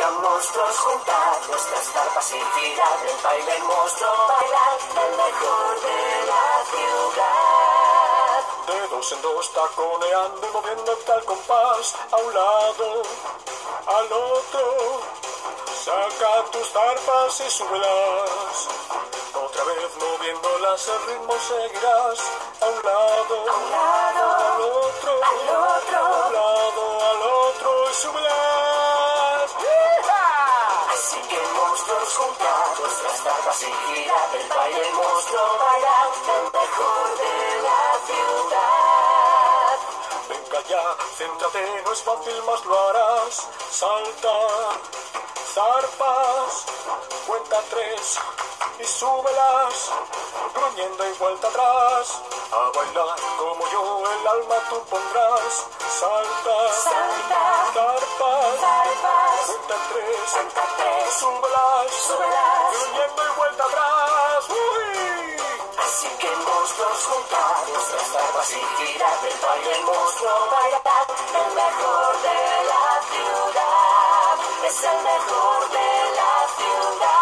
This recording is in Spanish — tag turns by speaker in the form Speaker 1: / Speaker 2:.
Speaker 1: Vengan monstruos, juntad vuestras carpas y tirad el baile monstruo, bailad el mejor de la ciudad.
Speaker 2: De dos en dos taconeando y moviendo tal compás a un lado, al otro. Saca tus tarpas y súbelas. Otra vez moviéndolas el ritmo seguirás a un lado, A un lado,
Speaker 1: monstruos, juntad vuestras carpas y girad el baile monstruo, bailad el mejor de la ciudad.
Speaker 2: Venga ya, céntrate, no es fácil, más lo harás. Salta, zarpas, cuenta tres y súbelas, gruñendo y vuelta atrás. A bailar como yo, el alma tú pondrás. Salta, Salta, zarpas,
Speaker 1: zarpas, Sáltate,
Speaker 2: es un blush,
Speaker 1: súbelas,
Speaker 2: fluyendo y vuelta atrás. Uy.
Speaker 1: Así que monstruos juntados, tras tapas y girar, el baile el monstruo bailar, el mejor de la ciudad, es el mejor de la ciudad.